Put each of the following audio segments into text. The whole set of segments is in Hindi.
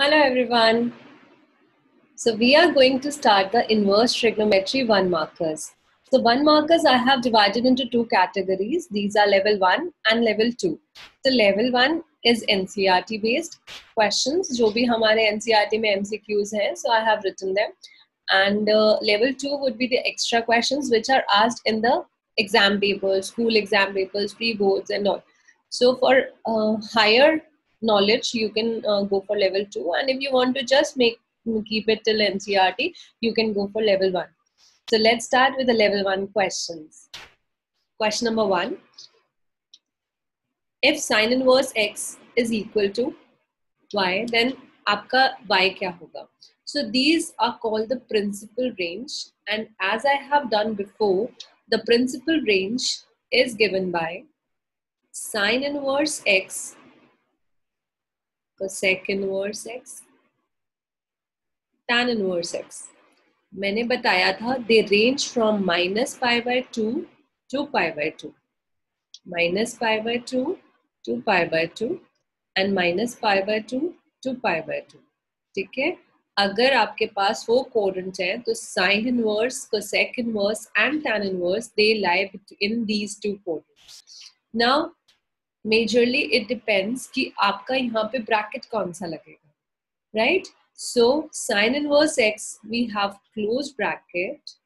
Hello everyone. So we are going to start the inverse trigonometry one markers. So one markers I have divided into two categories. These are level one and level two. So level one is NCRT based questions. जो भी हमारे NCRT में MCQs हैं, so I have written them. And uh, level two would be the extra questions which are asked in the exam papers, school exam papers, pre boards, and all. So for uh, higher knowledge you can uh, go for level 2 and if you want to just make keep it till ncrt you can go for level 1 so let's start with the level 1 questions question number 1 if sine inverse x is equal to y then आपका y क्या होगा so these are called the principal range and as i have done before the principal range is given by sine inverse x cosec inverse x, tan inverse x मैंने बताया था they range from minus pi by two to pi by two minus pi by two to pi by two and minus pi by two to pi by two ठीक है? अगर आपके पास वो कोडेंट है तो sine inverse cosec inverse and tan inverse they lie in these two quadrants now majorly it depends कि आपका यहाँ पे ब्रैकेट कौन सा लगेगा right so sine inverse x we have close bracket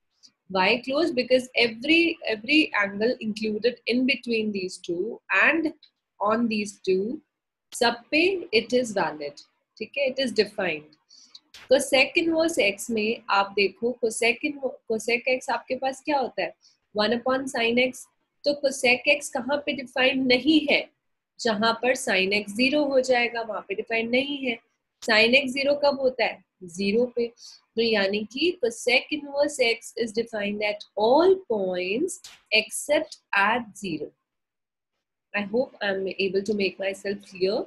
why close because every every angle included in between these two and on these two सब पे it is valid ठीक है it is defined तो sec inverse x में आप देखो cosec cosec x आपके पास क्या होता है वन अपॉन साइन एक्स तो कोसेक एक्स कहाँ पे डिफाइंड नहीं है? जहाँ पर साइन एक्स ज़ीरो हो जाएगा, वहाँ पे डिफाइंड नहीं है। साइन एक्स ज़ीरो कब होता है? ज़ीरो पे। तो यानी कि cosec inverse x is defined at all points except at zero I hope I am able to make myself clear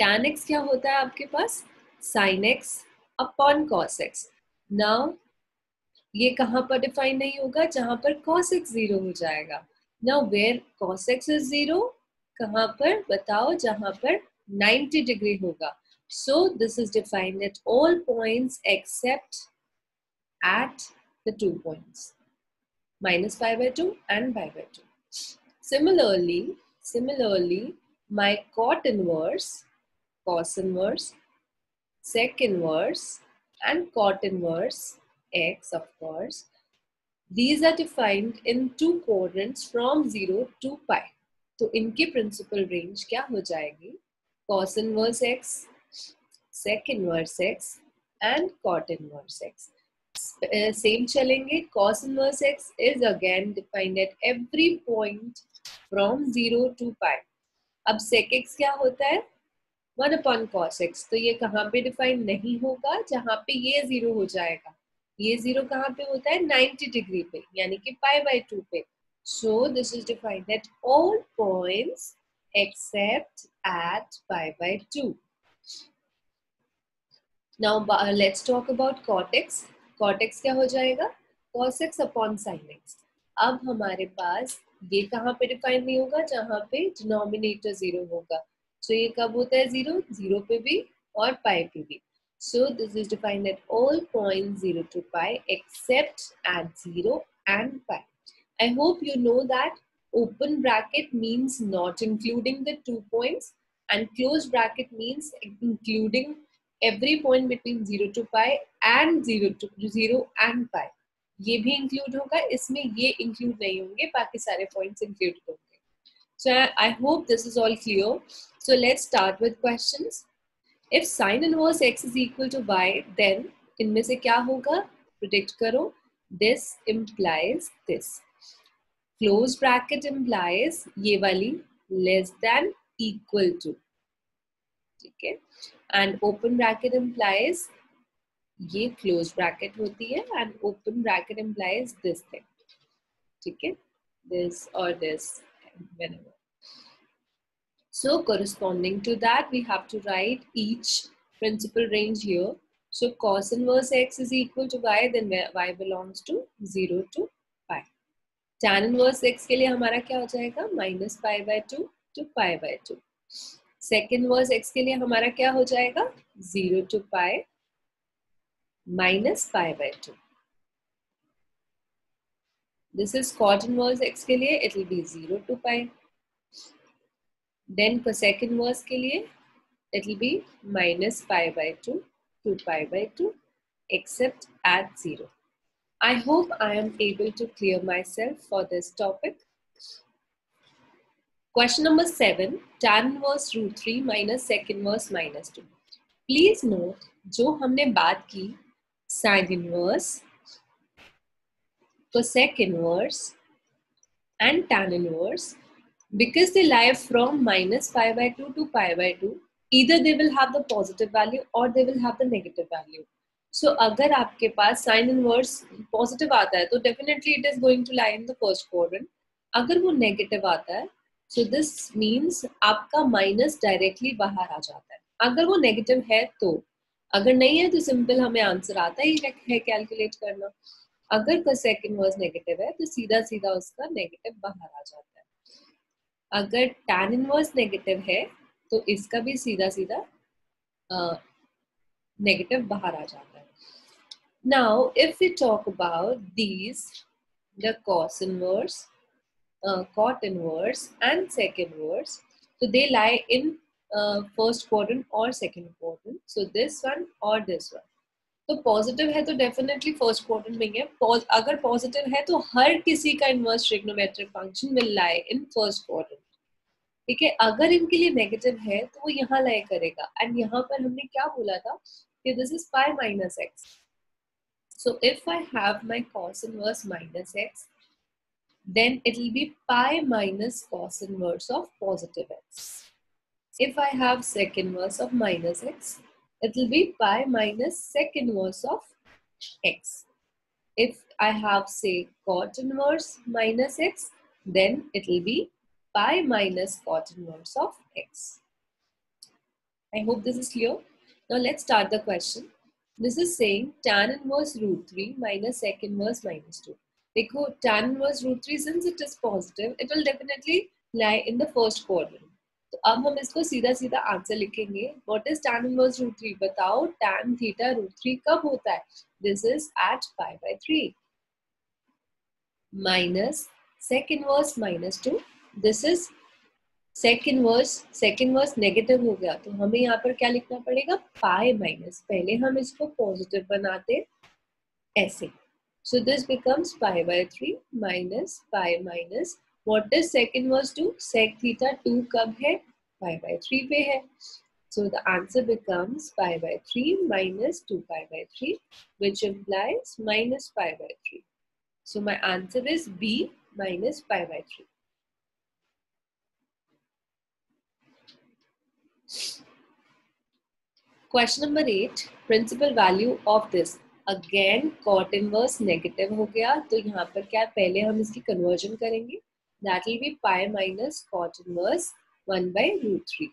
tan x क्या होता है आपके पास? Sine x upon cos x now ये कहाँ पर डिफाइन नहीं होगा, जहाँ पर कॉस एक्स ज़ीरो हो जाएगा। ना where cos x is zero कहाँ पर बताओ, जहाँ पर 90 डिग्री होगा। So this is defined at all points except at the two point minus five by two and five by two similarly similarly my cot inverse cos inverse sec inverse and cot inverse x of course these are defined in two quadrants from 0 to pi. तो इनकी प्रिंसिपल रेंज क्या हो जाएगी cos inverse x, sec inverse x and cot inverse x. Uh, same चलेंगे cos inverse x is again defined at every point from 0 to pi. अब sec x क्या होता है वन अपॉन cos x तो ये कहाँ पे डिफाइन नहीं होगा जहाँ पे ये ज़ीरो हो जाएगा ये ज़ीरो कहाँ पे होता है? 90 डिग्री पे यानी कि पाई बाय टू पे। So this is defined at all points except at pi by two. Now let's talk about cot x cot x क्या हो जाएगा? Cos x upon sin x अब हमारे पास ये कहाँ पे डिफाइन नहीं होगा? जहाँ पे डिनोमिनेटर ज़ीरो होगा। सो so, ये कब होता है? ज़ीरो ज़ीरो पे भी और पाई पे भी। So this is defined at all points 0 to pi except at 0 and pi. I hope you know that open bracket means not including the two points and closed bracket means including every point between 0 to pi and 0 to 0 and pi. ये भी इंक्लूड होगा इसमें ये इंक्लूड नहीं होंगे बाकी सारे पॉइंट्स इंक्लूड होंगे so i hope this is all clear so let's start with questions If sine inverse x is equal to y then इनमें से क्या होगा? प्रिडिक्ट करो। This implies this close bracket implies ये वाली लेस देन इक्वल टू ठीक है? एंड ओपन ब्रैकेट इम्प्लाइज ये क्लोज ब्रैकेट होती है and open bracket implies this thing ठीक है? दिस और this whenever. So corresponding to that, we have to write each principal range here. So cos inverse x is equal to y, then y belongs to 0 to pi. Tan inverse x के लिए हमारा क्या हो जाएगा? Minus pi by 2 to pi by 2. Secant inverse x के लिए हमारा क्या हो जाएगा zero to pi minus pi by two this is cot inverse x के लिए it will be zero to pi then cosecant inverse के लिए it will be minus pi by 2 to pi by 2 except at 0. I hope I am able to clear myself for this topic. Question number 7 tan inverse root 3 minus sec inverse minus 2. Please note जो हमने बात की sin inverse cosec inverse and tan inverse because they lie from minus pi by 2 to pi by 2 either they will have the positive value or they will have the negative value so agar aapke paas sin inverse positive aata hai to definitely it is going to lie in the first quadrant agar wo negative aata hai so this means आपका माइनस डायरेक्टली बाहर आ जाता है अगर वो नेगेटिव है तो अगर नहीं है तो सिंपल हमें आंसर आता ही है कैलकुलेट करना अगर का सेकंड वर्स नेगेटिव है तो सीधा सीधा उसका नेगेटिव बाहर आ जाता है अगर टैन इनवर्स नेगेटिव है तो इसका भी सीधा सीधा नेगेटिव uh, बाहर आ जाता है। Now if you talk about these the cos inverse cot inverse and secant inverse तो दे लाई इन फ़र्स्ट क्वार्टन और सेकेंड क्वार्टन सो दिस वन और दिस वन तो पॉजिटिव है तो डेफिनेटली फ़र्स्ट क्वार्टर में है अगर पॉजिटिव है तो हर किसी का inverse trigonometric function will lie in first quarter ठीक है? अगर इनके लिए नेगेटिव है तो वो यहाँ लाई करेगा। एंड यहाँ पर हमने क्या बोला था कि this is pi minus x so if I have my cos inverse minus x then it will be pi minus cos inverse of positive x. If I have sec inverse of minus x, it will be pi minus sec inverse of x. If I have say cot inverse minus x, then it will be pi minus cot inverse of x. I hope this is clear. Now let's start the question. This is saying tan inverse root 3 minus sec inverse minus 2. Dekho, tan inverse root 3 since it is positive, it will definitely lie in the first quadrant. तो अब हम इसको सीधा सीधा आंसर लिखेंगे। What is tan inverse root three बताओ, tan थीटा रूट थ्री कब होता है? This is at five by three minus sec inverse minus two this is sec inverse sec inverse negative हो गया। तो हमें यहाँ पर क्या लिखना पड़ेगा? पाई माइनस पहले हम इसको पॉजिटिव बनाते ऐसे। So this becomes pi by three minus pi minus what is sec inverse two sec theta 2 कब है? Pi by 3 पे है. So the answer becomes pi by 3 minus 2 five by three which implies minus pi by 3 so my answer is B minus five by three question number eight principal value of this again cot inverse negative हो गया तो यहाँ पर क्या पहले हम इसकी कन्वर्जन करेंगे? That will be pi minus cot inverse 1 by root 3.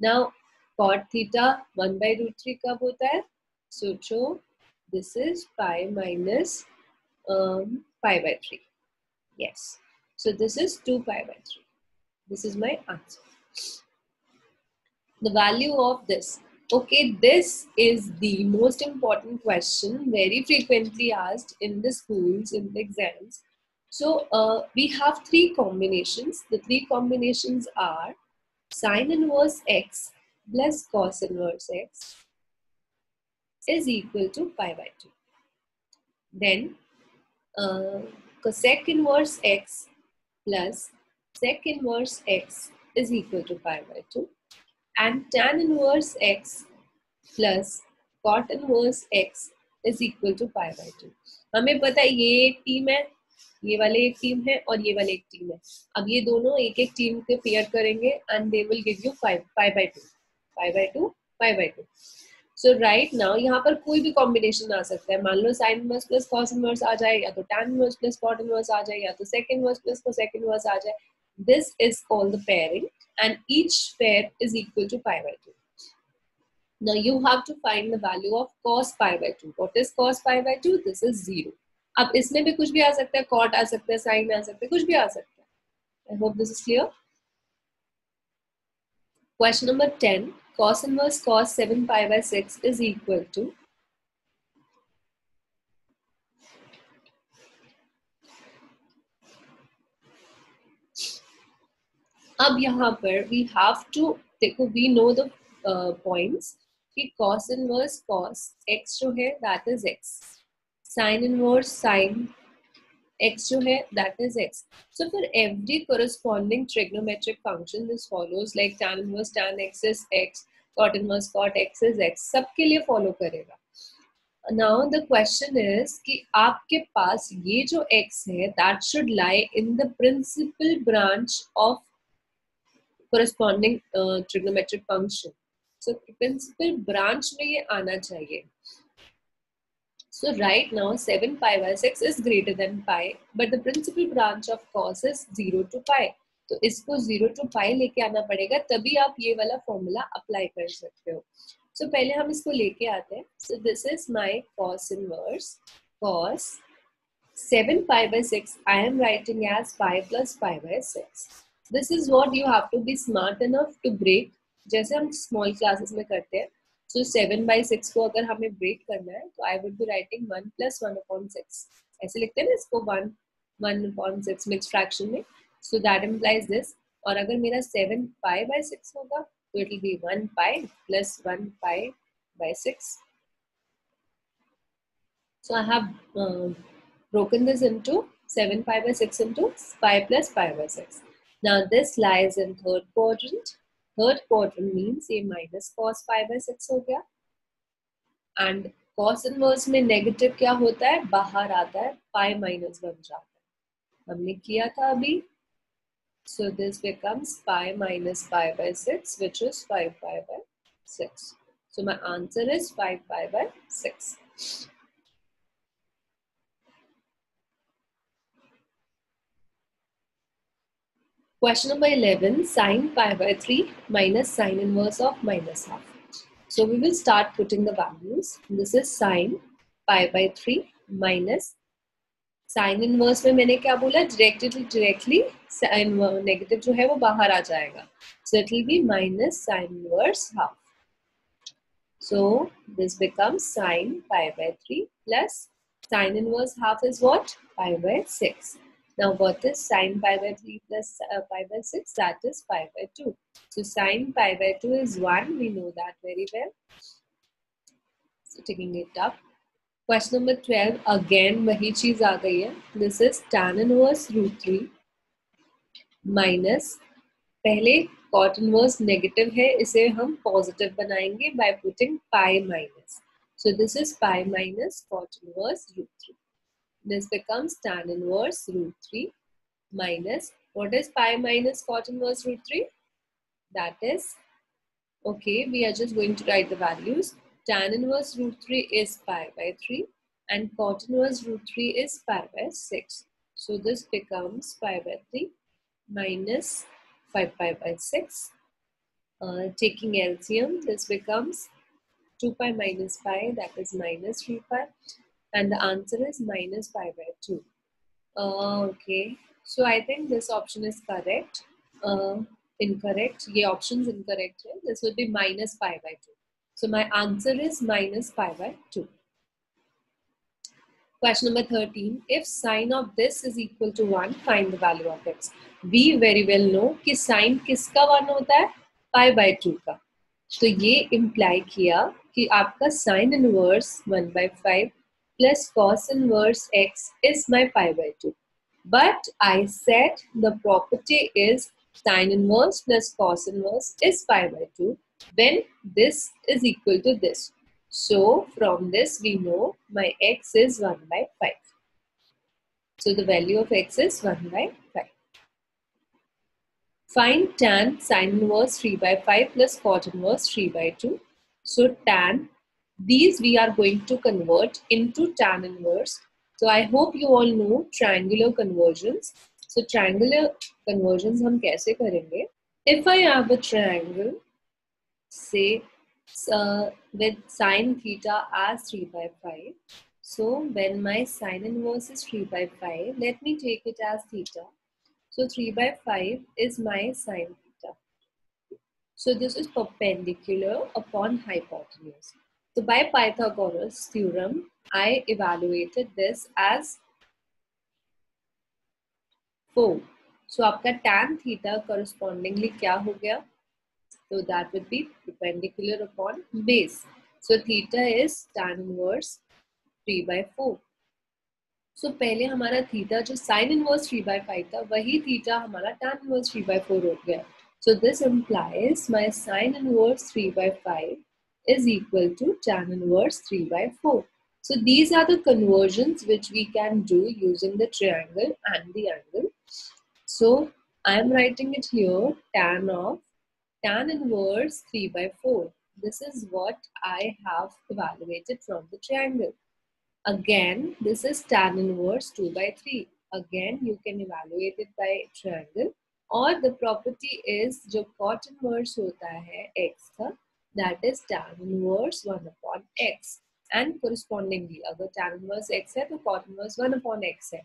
Now, cot theta 1 by root 3 kab hota hai? So, this is pi minus um, pi by 3. Yes. So this is 2 pi by 3. This is my answer. The value of this. Okay, this is the most important question very frequently asked in the schools, in the exams. So uh, we have three combinations. The three combinations are sine inverse x plus cos inverse x is equal to pi by 2. Then uh, cosec inverse x plus sec inverse x is equal to pi by 2 and tan inverse x plus cot inverse x is equal to pi by 2. हमें पता है ये टीम है ये वाले एक टीम है और ये वाले एक टीम है अब ये दोनों एक एक टीम के पेयर करेंगे and they will give you five five by two five by two five by two so right now यहाँ पर कोई भी कॉम्बिनेशन आ सकता है मान लो sine inverse plus cos inverse आ जाए, या तो tan inverse plus cot inverse आ जाए, या तो sec inverse plus cosec inverse आ जाए this is called the pairing and each pair is equal to pi by 2. Now you have to find the value of cos pi by 2. What is cos pi by 2? This is 0. अब इसमें भी कुछ भी आ सकता है कॉट आ सकता है साइन आ सकता है, कुछ भी आ सकता है I hope this is clear Question number 10. Cos inverse cos 7 pi by 6 is equal to अब यहाँ पर वी हैव टू देखो वी नो द पॉइंट्स कि cos inverse cos x जो है, that is x sine inverse sine x जो है दैट इज़ एक्स सो फिर every corresponding trigonometric function this follows like tan inverse tan x is x cot inverse cot x is x सबके लिए फॉलो करेगा। नाउ द क्वेश्चन इज़ कि आपके पास ये जो x है that should lie in the principal branch of corresponding trigonometric function so principal branch में ये आना चाहिए। So right now, 7 pi by 6 is greater than pi, but the principal branch of cos is 0 to pi. तो इसको 0 टू पाई लेके आना पड़ेगा तभी आप ये वाला फॉर्मूला अप्लाई कर सकते हो। सो so, पहले हम इसको लेके आते हैं। So this is my cos inverse cos 7 pi by 6 I am writing as pi plus pi by 6 this is what you have to be smart enough to break जैसे हम स्मॉल क्लासेस में करते हैं। सो सेवन बाई सिक्स को अगर हमें ब्रेक करना है तो I would be writing one plus one upon six ऐसे लिखते हैं ना इसको one one upon six mix fraction में सो दैट इम्प्लाइज दिस और अगर मेरा सेवन पाई बाई सिक्स होगा तो it will be one pi plus one pi by six So I have uh, broken this into 7 pi by 6 into pi plus pi by 6. Now this lies in third quadrant. Third quadrant means ये minus cos pi by six हो गया. And cos inverse में negative क्या होता है बाहर आता है pi minus बन जाता है हमने किया था अभी so this becomes pi minus pi by 6 which is 5 pi by 6 so my answer is 5 pi by 6 Question number 11, sine pi by 3 minus sine inverse of minus half. So we will start putting the values. This is sine pi by 3 minus sine inverse में मैंने क्या बोला डायरेक्टली डायरेक्टली नेगेटिव जो है वो बाहर आ जाएगा so it will be minus sine inverse half so this becomes sine pi by 3 plus sine inverse half is what pi by 6 Now what is sine pi by 3 plus uh, pi by 6? That is pi by 2. So sine pi by 2 is 1. We know that very well. So taking it up. Question number 12. Again वही चीज़ आ गई है. This is tan inverse root 3 minus पहले cot inverse negative है इसे हम positive बनाएँगे by putting pi minus. So this is pi minus cot inverse root 3. This becomes tan inverse root 3 minus, what is pi minus cot inverse root 3? That is, okay, we are just going to write the values. Tan inverse root 3 is pi by 3 and cot inverse root 3 is pi by 6. So this becomes pi by 3 minus 5 pi by 6. Uh, taking LCM, this becomes 2 pi minus pi, that is minus 3 pi and the answer is minus pi by 2. Uh, okay, so I think this option is correct. Uh, incorrect. ये option is incorrect. Right? This will be minus pi by 2. So my answer is minus pi by 2. Question number 13. If sine of this is equal to 1, find the value of x. We very well know कि sine किसका 1 होता है? pi by 2 का. तो ये imply किया कि आपका sin inverse 1 by 5 plus cos inverse x is my pi by 2. But I said the property is sine inverse plus cos inverse is pi by 2 when this is equal to this. So from this we know my x is 1 by 5. So the value of x is 1 by 5. Find tan sine inverse 3 by 5 plus cot inverse 3 by 2. So tan these we are going to convert into tan inverse. So I hope you all know triangular conversions. So triangular conversions हम कैसे करेंगे? If I have a triangle, say uh, with sine theta as 3 by 5. So when my sine inverse is 3 by 5, let me take it as theta. So 3 by 5 is my sine theta. So this is perpendicular upon hypotenuse. So by Pythagoras theorem, I evaluated this as 4. So आपका tan theta correspondingly क्या हो गया? So that would be perpendicular upon base. So theta is tan inverse 3 by 4. So so, पहले हमारा थीटा जो sine inverse three by five था वही थीटा हमारा tan inverse three by four हो गया so this implies my sine inverse three by five Is equal to tan inverse three by four So these are the conversions which we can do using the triangle and the angle. So I am writing it here tan of tan inverse 3 by 4. This is what I have evaluated from the triangle. Again, this is tan inverse 2 by 3. Again, you can evaluate it by triangle. Or the property is जो cot inverse होता है x का that is tan inverse 1 upon x. And correspondingly, अगर tan inverse x है तो cot inverse 1 upon x है.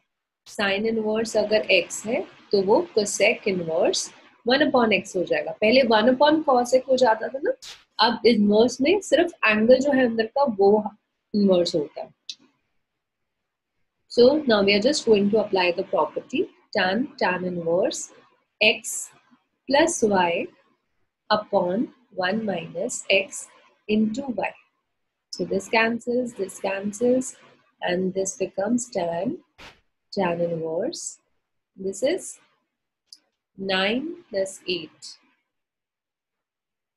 Sin inverse अगर x है तो वो cosec inverse 1 upon x हो जाएगा पहले 1 upon cosec हो जाता था ना अब इनवर्स में सिर्फ़ एंगल जो है अंदर का वो इनवर्स होता है So now we are just going to apply the property tan tan inverse x plus y upon 1 minus x into y. So this cancels, this cancels, and this becomes tan, tan inverse. This is 9 plus 8.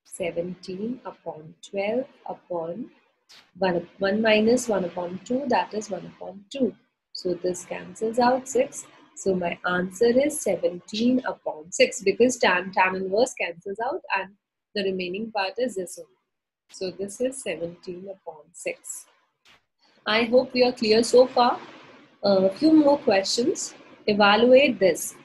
17 upon 12 upon 1, 1 minus 1 upon 2, that is 1 upon 2. So this cancels out 6. So my answer is 17 upon 6 because tan, tan inverse cancels out and the remaining part is this one. So this is 17 upon 6. I hope we are clear so far. A uh, few more questions. Evaluate this.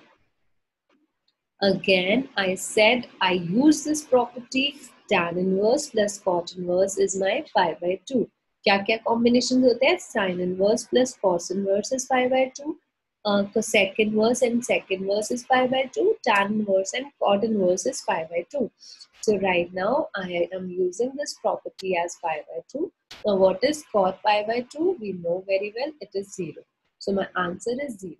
Again, I said I use this property tan inverse plus cot inverse is my pi by 2. क्या क्या कॉम्बिनेशन होते हैं sine inverse plus cos inverse is five by two cosec inverse and sec inverse is pi by 2 tan inverse and cot inverse is pi by 2 so right now i am using this property as pi by 2 now what is cot pi by 2 we know very well it is 0 so my answer is 0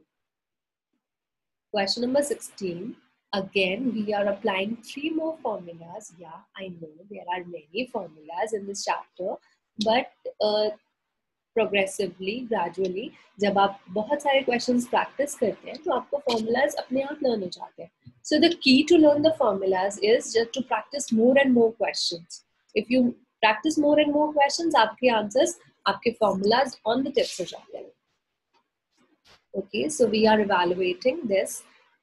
question number 16 again we are applying three more formulas. Yeah i know there are many formulas in this chapter but progressively gradually जब आप बहुत सारे क्वेश्चन प्रैक्टिस करते हैं तो आपको फॉर्मूलाज अपने आप लर्न हो जाते हैं। So the key to learn the formulas is just to practice more and more question if you practice more and more question आपके आंसर्स आपके फॉर्मूलाज ऑन द टिप्स हो जाते हैं। Okay so we are evaluating this.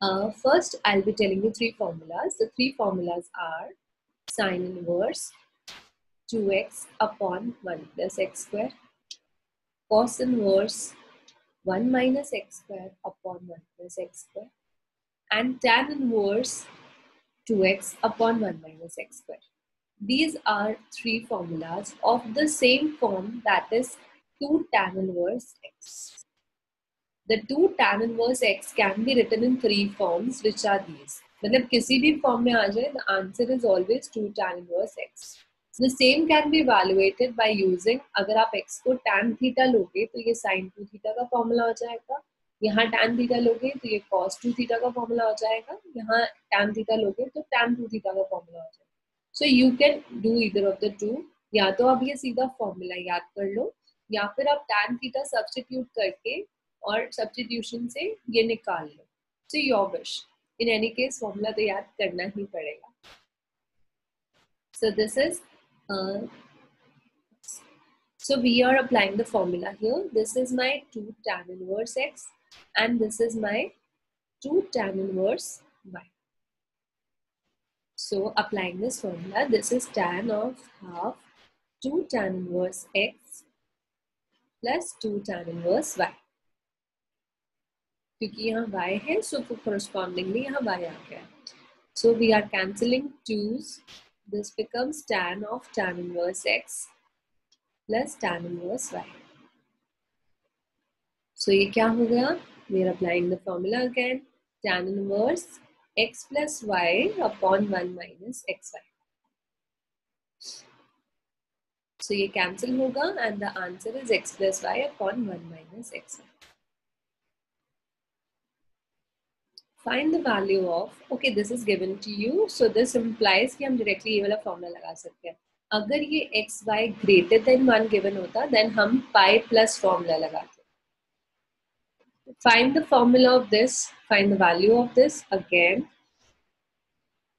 Uh, first i'll be telling you three formulas. The three formulas are sine inverse 2x upon 1 plus x square. cos inverse 1 minus x square upon 1 plus x square and tan inverse 2x upon 1 minus x square. These are three formulas of the same form that is 2 tan inverse x. The 2 tan inverse x can be written in three forms which are these. मतलब किसी भी फॉर्म में आ जाए the answer is always 2 tan inverse x. the same can be evaluated by using, अगर आप x को tan theta लोगे तो ये sin 2 theta का फॉर्मूला हो जाएगा। यहाँ tan theta लोगे तो ये cos 2 theta का फॉर्मूला हो जाएगा। यहाँ tan theta लोगे तो tan 2 theta का फॉर्मूला हो जाएगा। So you can do either of the two या तो आप ये सीधा फॉर्मूला याद कर लो, या फिर आप tan थीटा सब्सटीट्यूट करके और सब्सटीट्यूशन से ये निकाल लो। So your wish in any case formula तो याद करना ही पड़ेगा। So this is Uh, so we are applying the formula here. This is my 2 tan inverse x and this is my 2 tan inverse y. So applying this formula, this is tan of half 2 tan inverse x plus 2 tan inverse y. क्योंकि यहाँ y है so correspondingly यहाँ y आ गया so we are cancelling 2's this becomes tan of tan inverse x plus tan inverse y. So ये क्या हो गया? We are applying the formula again. Tan inverse x plus y upon 1 minus xy. So ये cancel hoga and the answer is x plus y upon 1 minus xy. Find the value of okay this is given to you so this implies कि हम डायरेक्टली ये वाला फॉर्मूला लगा सकते हैं। अगर ये x y greater than one given होता देन हम पाई प्लस फॉर्मूला लगाते find the formula of this find the value of this again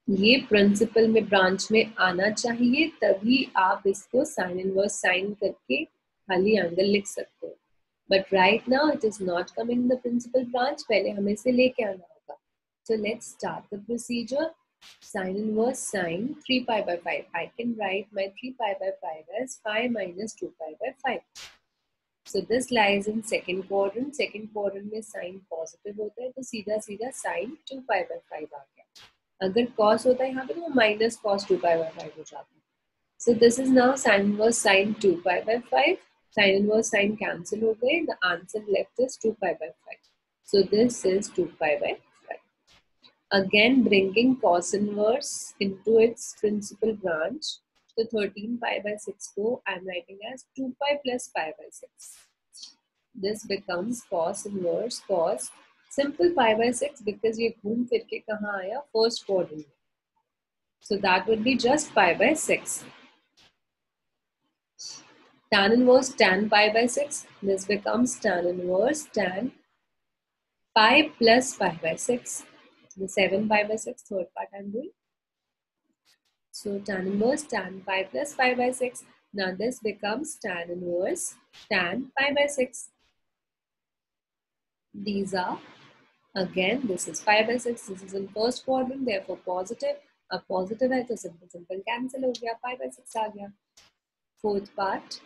ये प्रिंसिपल में ब्रांच में आना चाहिए, तभी आप इसको साइन इनवर्स साइन करके खाली एंगल लिख सकते हो। But right now it is not coming the principal branch पहले हमें इसे लेके आना। होगा so let's start the procedure sin inverse sine 3 pi by 5. I can write my 3 pi by 5 as 5 minus 2 pi by 5. So this lies in second quadrant. Second quadrant में sin positive होता है तो सीधा सीधा sin 2 pi by 5 आ गया अगर cos होता है यहाँ पे तो वो minus cos 2 pi by 5 हो जाता है so this is now sin inverse sin 2 pi by 5 sin inverse sin cancel हो गए the answer left is 2 pi by 5 so this is 2 pi by 5 again bringing cos inverse into its principal branch. So 13 pi by 6 go I'm writing as 2 pi plus pi by 6. This becomes cos inverse cos simple pi by 6 because ye ghum fir ke kaha aaya first quadrant. So that would be just pi by 6. Tan inverse tan pi by 6. This becomes tan inverse tan pi plus pi by 6 the 7 pi by 6 third part i'm doing so tan inverse tan pi plus pi by 6 now this becomes tan inverse tan pi by 6 these are Again, this is 5 by 6. This is in first quadrant, therefore positive. अब positive है तो simple simple cancel हो गया. 5 by 6 आ गया. Fourth part,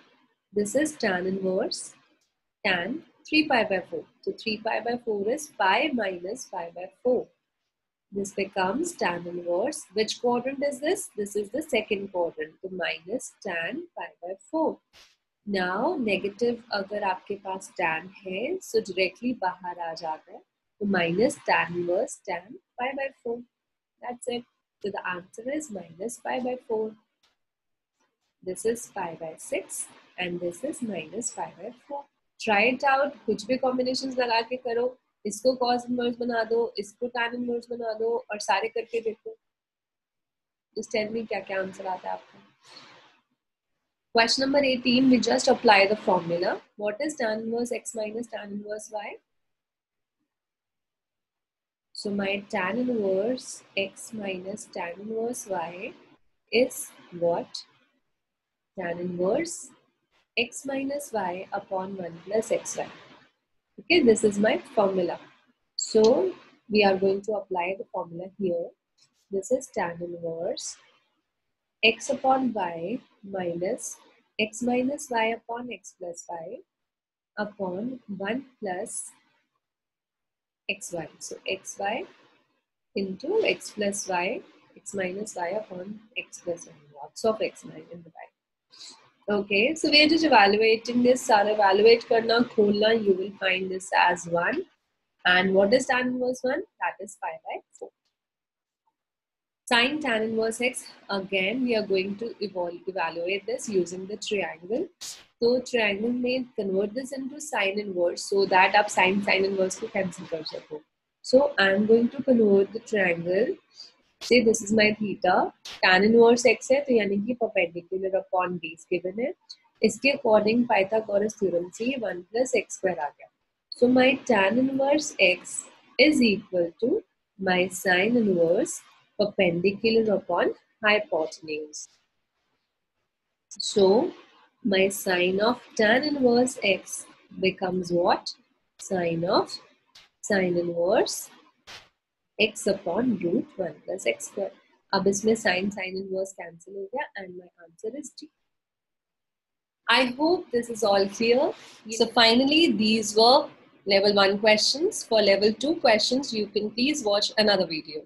this is tan inverse tan 3 pi by 4. So 3 pi by 4 is 5 minus 5 by 4. This becomes tan inverse. Which quadrant is this? This is the second quadrant. So minus tan pi by 4. Now negative अगर आपके पास tan है, so directly बाहर आ जाता है. So minus tan inverse tan pi by 4. That's it. So the answer is minus pi by 4. This is pi by 6 and this is minus pi by 4. Try it out. कुछ भी combinations लगा के करो इसको cos inverse बना दो इसको tan inverse बना दो और सारे करके देखो just tell me क्या क्या आंसर आता है आपका Question number 18, we just apply the formula. What is tan inverse x minus tan inverse y? So my tan inverse x minus tan inverse y is what? Tan inverse x minus y upon 1 plus xy. Okay, this is my formula. So we are going to apply the formula here. This is tan inverse x upon y minus x minus y upon x plus y upon 1 plus xy. So xy into x plus y, x minus y upon x plus y. Lots of x in the y. Okay, so we are just evaluating this. Sara evaluate karna, kholna, you will find this as 1. And what is tan inverse 1? That is pi by 4. Sine tan inverse x, again we are going to evaluate this using the triangle. तो ट्रायंगल में convert this into sine inverse so that आप साइन साइन इनवर्स को कैंसिल कर सको so I am going to convert the से this is my theta tan inverse x है तो यानी कि परपेंडिकुलर अपॉन बेस गिवन है इसके अकॉर्डिंग पाइथागोरस थ्योरम से 1 x स्क्वायर आ गया so my tan inverse x is equal to my sin inverse perpendicular upon hypotenuse. So my sine of tan inverse x becomes what? Sine of sine inverse x upon root 1 plus x square. अब इसमें sin sin inverse cancel हो गया and my answer is D. I hope this is all clear. So finally, these were level 1 questions. For level 2 questions, you can please watch another video.